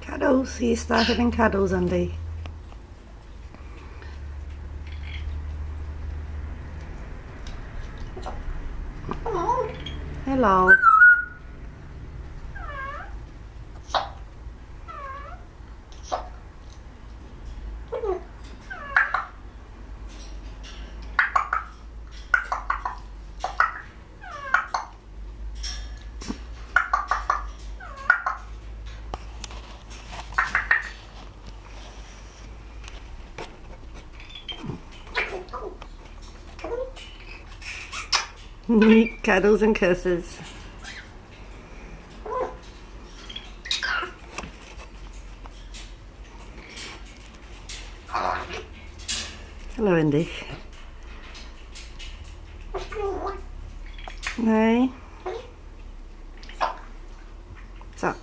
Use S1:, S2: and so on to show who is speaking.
S1: Cuddles, you start having cuddles, Andy. Hello. Neat cuddles and kisses. Hello, Indy. Hey. What's up?